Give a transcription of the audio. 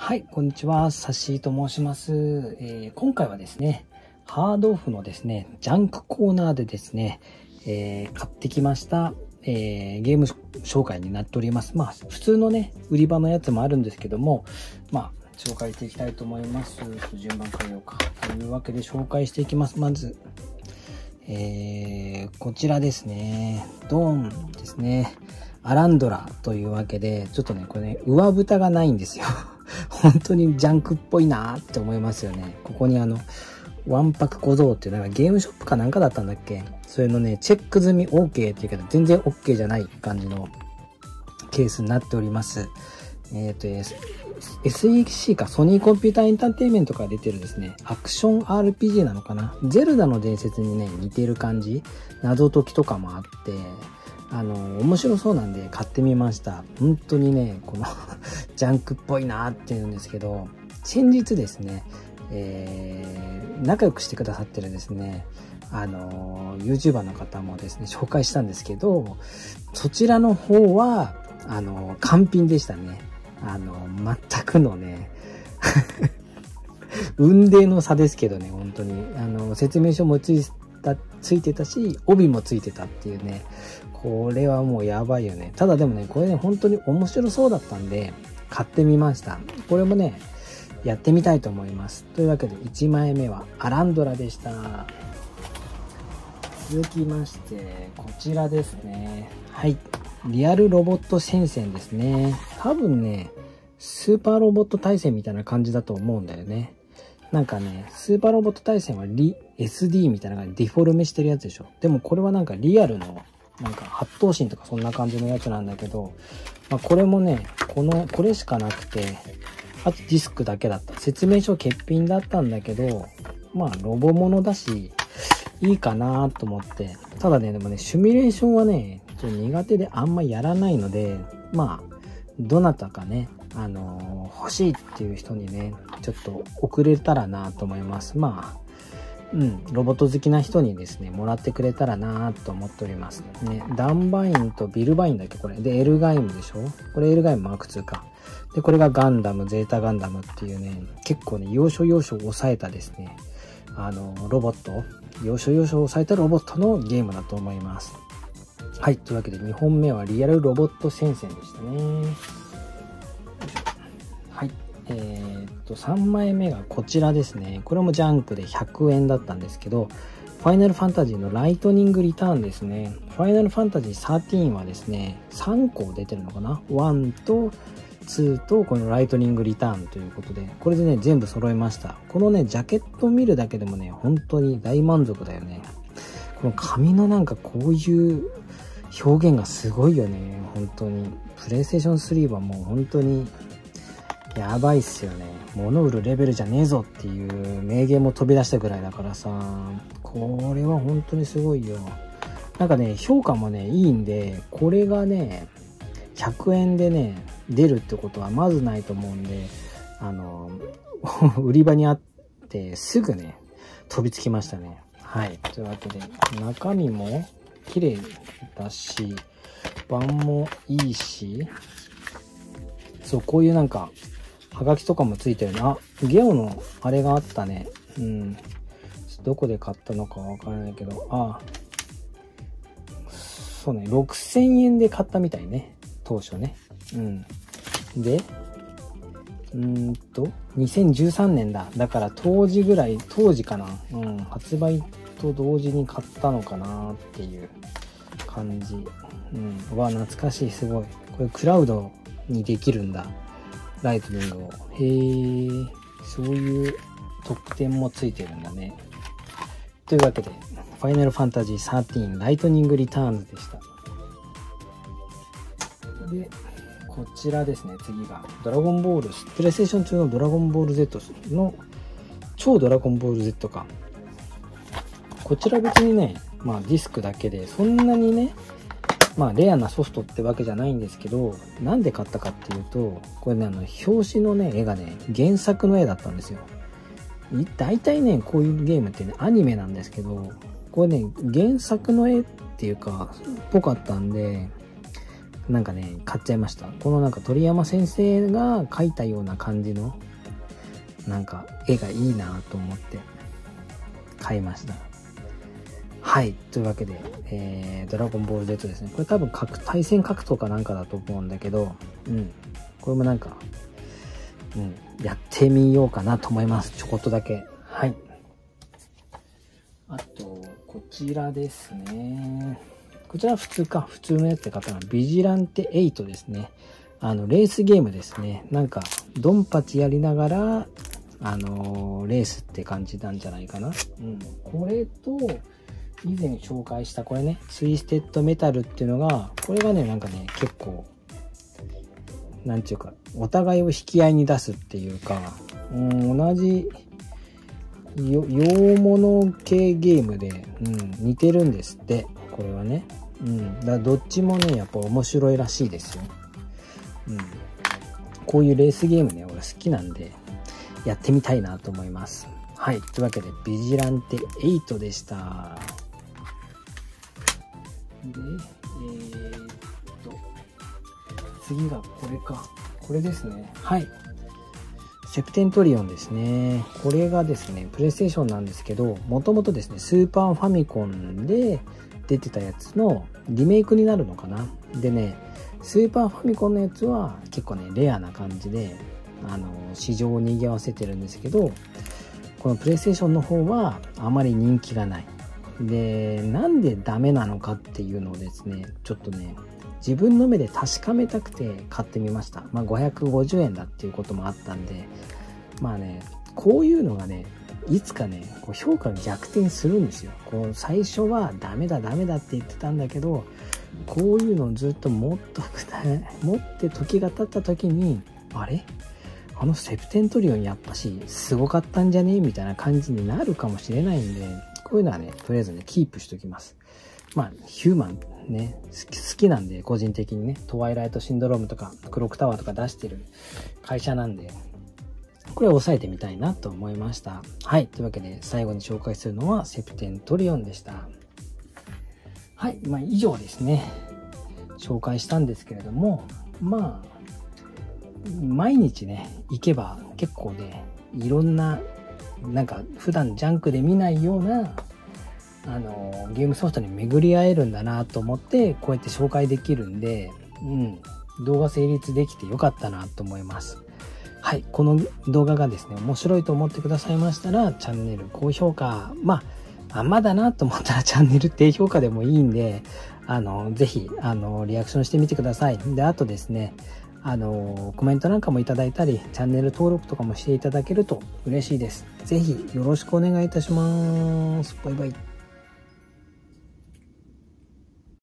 はい、こんにちは。サシーと申します、えー、今回はですね、ハードオフのですね、ジャンクコーナーでですね、えー、買ってきました、えー、ゲーム紹介になっております。まあ、普通のね、売り場のやつもあるんですけども、まあ、紹介していきたいと思います。順番変えようか。というわけで紹介していきます。まず、えー、こちらですね。ドーンですね。アランドラというわけで、ちょっとね、これね、上蓋がないんですよ。本当にジャンクっぽいなーって思いますよね。ここにあの、ワンパク小僧っていうのがゲームショップかなんかだったんだっけ？それのね、チェック済み OK っていうけど、全然 OK じゃない感じのケースになっております。えっ、ー、と、SEC か？ソニーコンピューターエンターテイメントから出てるですね、アクション RPG なのかな？ゼルダの伝説にね、似てる感じ。謎解きとかもあって、あの、面白そうなんで買ってみました。本当にね、この ジャンクっぽいなっていうんですけど、先日ですね、えー、仲良くしてくださってるですね、あの、YouTuber の方もですね、紹介したんですけど、そちらの方は、あの、完品でしたね。あの、全くのね、運命の差ですけどね、本当に。あの、説明書もついた、ついてたし、帯もついてたっていうね、これはもうやばいよね。ただでもね、これね、本当に面白そうだったんで、買ってみました。これもね、やってみたいと思います。というわけで、1枚目はアランドラでした。続きまして、こちらですね。はい。リアルロボット戦線ですね。多分ね、スーパーロボット対戦みたいな感じだと思うんだよね。なんかね、スーパーロボット対戦はリ、SD みたいな感じでディフォルメしてるやつでしょ。でもこれはなんかリアルのなんか八頭身とかそんな感じのやつなんだけど、まあ、これもね、この、これしかなくて、あとディスクだけだった。説明書欠品だったんだけど、まあ、ロボものだし、いいかなと思って。ただね、でもね、シミュレーションはね、ちょっと苦手であんまやらないので、まあ、どなたかね、あの、欲しいっていう人にね、ちょっと送れたらなと思います。まあ、うん、ロボット好きな人にですね、もらってくれたらなと思っております。ね、ダンバインとビルバインだっけ？これ。で、エルガイムでしょ？これエルガイムマーク2か。で、これがガンダム、ゼータガンダムっていうね、結構ね、要所要所を抑えたですね、あの、ロボット、要所要所を抑えたロボットのゲームだと思います。はい。というわけで2本目はリアルロボット戦線でしたね。えー、っと、3枚目がこちらですね。これもジャンクで100円だったんですけど、ファイナルファンタジーのライトニングリターンですね。ファイナルファンタジー13はですね、3個出てるのかな ?1 と2とこのライトニングリターンということで、これでね、全部揃いました。このね、ジャケット見るだけでもね、本当に大満足だよね。この紙のなんかこういう表現がすごいよね、本当に。プレイステーション3はもう本当にやばいっすよね。物売るレベルじゃねえぞっていう名言も飛び出したぐらいだからさ、これは本当にすごいよ。なんかね、評価もね、いいんで、これがね、100円でね、出るってことはまずないと思うんで、あの、売り場にあってすぐね、飛びつきましたね。はい。というわけで、中身も綺麗だし、版もいいし、そう、こういうなんか、はがきとかもついてるな。ゲオのあれがあったね。うん。どこで買ったのかわからないけど、ああ。そうね、6000円で買ったみたいね。当初ね。うん。で、うんと、2013年だ。だから当時ぐらい、当時かな。うん。発売と同時に買ったのかなっていう感じ。うん。わ、懐かしい。すごい。これクラウドにできるんだ。ライトニングを。へえ、そういう特典もついてるんだね。というわけで、ファイナルファンタジー13ライトニングリターンズでした。で、こちらですね、次が、ドラゴンボール、プレイステーション2のドラゴンボール Z の超ドラゴンボール Z か。こちら別にね、まあディスクだけで、そんなにね、まあ、レアなソフトってわけじゃないんですけど、なんで買ったかっていうと、これね、あの、表紙のね、絵がね、原作の絵だったんですよ。大体ね、こういうゲームってね、アニメなんですけど、これね、原作の絵っていうか、っぽかったんで、なんかね、買っちゃいました。このなんか鳥山先生が描いたような感じの、なんか絵がいいなと思って買いました。はい。というわけで、えー、ドラゴンボール Z ですね。これ多分格、対戦格闘かなんかだと思うんだけど、うん。これもなんか、うん、やってみようかなと思います。ちょこっとだけ。はい。あと、こちらですね。こちらは普通か、普通のやつで買ったのは、ビジランテ8ですね。あの、レースゲームですね。なんか、ドンパチやりながら、あのー、レースって感じなんじゃないかな。うん。これと、以前紹介したこれね、ツイステッドメタルっていうのが、これがね、なんかね、結構、なんていうか、お互いを引き合いに出すっていうか、うん、同じ、洋物系ゲームで、うん、似てるんですって。これはね。うん。だからどっちもね、やっぱ面白いらしいですよ。うん。こういうレースゲームね、俺好きなんで、やってみたいなと思います。はい。というわけで、ビジランテ8でした。で、えー、っと、次がこれか。これですね。はい。セプテントリオンですね。これがですね、プレイステーションなんですけど、もともとですね、スーパーファミコンで出てたやつのリメイクになるのかな。でね、スーパーファミコンのやつは結構ね、レアな感じで、あの、市場を賑わせてるんですけど、このプレイステーションの方はあまり人気がない。で、なんでダメなのかっていうのをですね、ちょっとね、自分の目で確かめたくて買ってみました。まあ550円だっていうこともあったんで、まあね、こういうのがね、いつかね、こう評価が逆転するんですよ。こう最初はダメだダメだって言ってたんだけど、こういうのをずっと持っとく持って時が経った時に、あれ？あのセプテントリオンやっぱしすごかったんじゃね？みたいな感じになるかもしれないんで、こういうのはね、とりあえずね、キープしときます。まあ、ヒューマンね、好きなんで、個人的にね、トワイライトシンドロームとか、クロックタワーとか出してる会社なんで、これを押さえてみたいなと思いました。はい。というわけで、最後に紹介するのは、セプテントリオンでした。はい。まあ、以上ですね。紹介したんですけれども、まあ、毎日ね、行けば結構ね、いろんな、なんか普段ジャンクで見ないようなあのゲームソフトに巡り合えるんだなと思ってこうやって紹介できるんで、うん、動画成立できてよかったなと思います。はい、この動画がですね、面白いと思ってくださいましたら、チャンネル、高評価、まあ、あんまだなと思ったらチャンネル低評価でもいいんで、あの、ぜひ、あの、リアクションしてみてください。で、あとですね、あの、コメントなんかもいただいたり、チャンネル登録とかもしていただけると嬉しいです。是非よろしくお願いいたします。バイバイ。